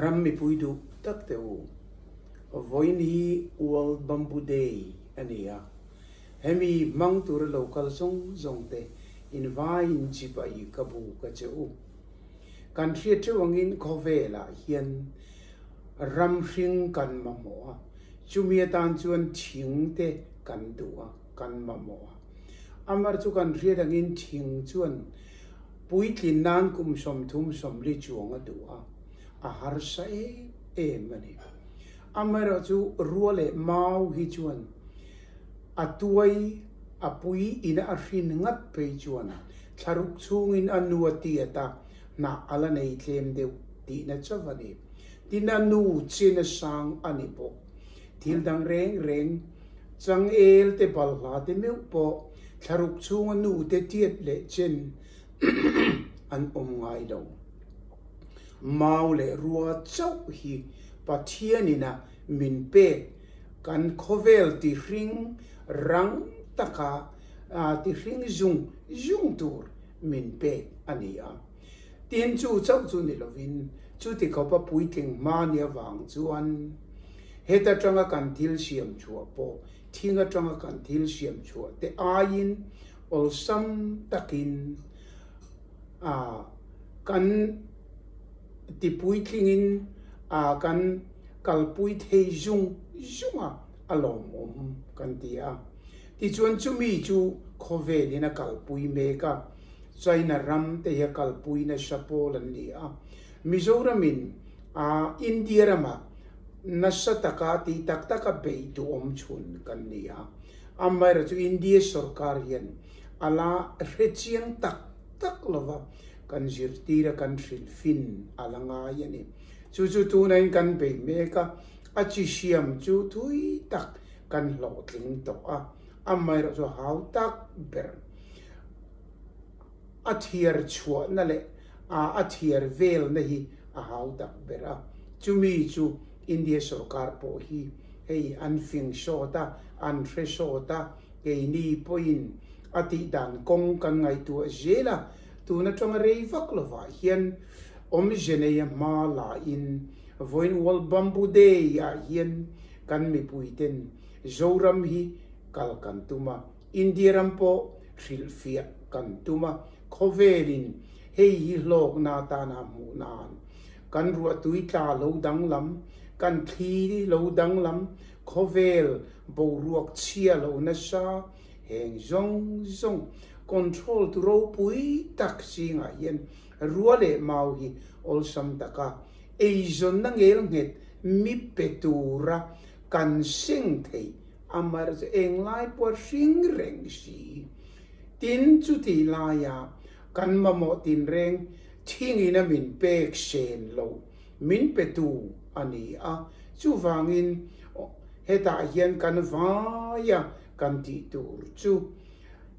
rammi puidu pui du tak te u. Voin hi wal bamboo day ania. Hemi mang tur local song zong te, in vai in chi i kabu ka che u. Kan thia chu angin khove la hian ram hring kan ma mo chu mi tan chuan thing te kan du a kan ma mo amar chu kan thia angin thing chuan pui tlin nan kum som thum som li chuang a du a a sa e e mani. Amara chu ruale mau hi chuan. Atuai apui ina a ngat pe chuan. Tharuk chungin anua ti ata na ala nei tlem deu. Ti na chavani. Tin na nu chin sang ani po. Thil dang reng reng. Chang el te bal la te meu po. Tharuk chung anu te tiet le chen an om ngai dong mau le ruwa chau hi pathiani na min pe kan khovel ti ring rang taka ti ring jung jung tur min pe ania. Tin chu chau chu ni lovin chu ti ko pa pui king ma nia wang chuan. Heta tanga kan thil siam chua po thinga tanga kan thil siam chua te ain ol sam takin. A kan de puitlingen a gan kal puit he jung junga alom om kan ti a ti chuan chu mi chu khovel in a kal pui me ka china ram te ya kal pui na shapol an ni a mizoram in a india rama nasa taka ti tak taka be tu om chun kan ni a amai ra chu india sarkar yan ala rechiang tak tak lova kan jirtira kan fil fin alanga yani. Chu chu tu nain kan pe meka achi siam chu thui tak kan lo tling to a. Amai ro zo hau tak ber. A chua na le, a a vel na hi a hau tak ber a. Chu mi chu india sarkar po hi, hei, an fing so ta, an fre so ta ke ni poin ati dan kong kan ngai tu jela tu na tong rei vak lo va hian om jene ya ma la in. Voin wal bambu de ya hian kan mi puiten zoram hi, kal kan tuma indiram po fil fia kan tuma khovelin hei hi lok na ta na mu nan kan ru tui ta lo dang lam. Kan thi lo dang lam. Khovel bo ruak chia lo na sa heng zong zong control tu ro pui tak si nga yen. Ruwa le mau hi ol sam taka. E zon na ngel nget, mi petura kan sing thei. Amar eng lai po sing reng si. Tin chu ti la ya, kan ma mo tin reng, thing ina min pek shen lo. Min petu ani a, chu wangin heta hian kan vaya kan ti tur chu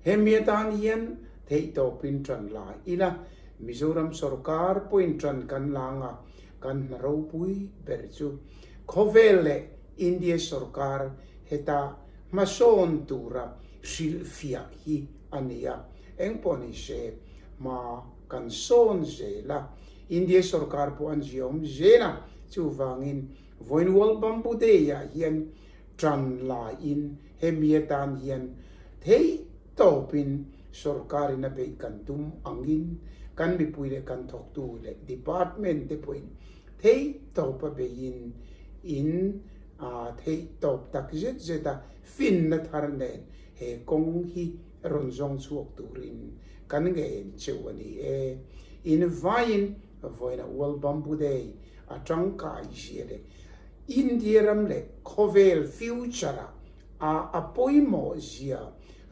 hemiatan hian thei to pin tran lai ina mizoram sarkar point tran kan langa, kan ro pui ber chu khovele india sarkar, heta mason tura silfia hi ania engponi se ma kan son zela, india sarkar po an ziom zena chu wangin voin wal bambu de ya hian, tran la in hemiatan hian thei topin sarkar na be kan tum angin kan mi puile kan thok tu le department te point thei topa be in a thei top tak zet zeta fin na thar ne he kong hi ron zong chuak turin kan nge en cheu ani e in vain voina wal bambu de a tang kai jere india ram le khovel future a apoi mo zia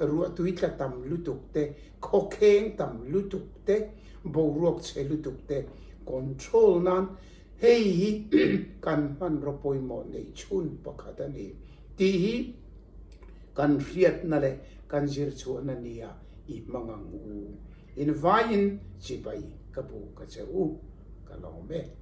ruwa tuitla tam lutukte, kokeng tam lutukte, boruok che lutukte, control nan, hei kan man ropoi mo nei chun pakata ni. Ti hi kan riat na le, kan jir chu na niya i mangang u. In vayin chibai kapu kacha u, kalong me.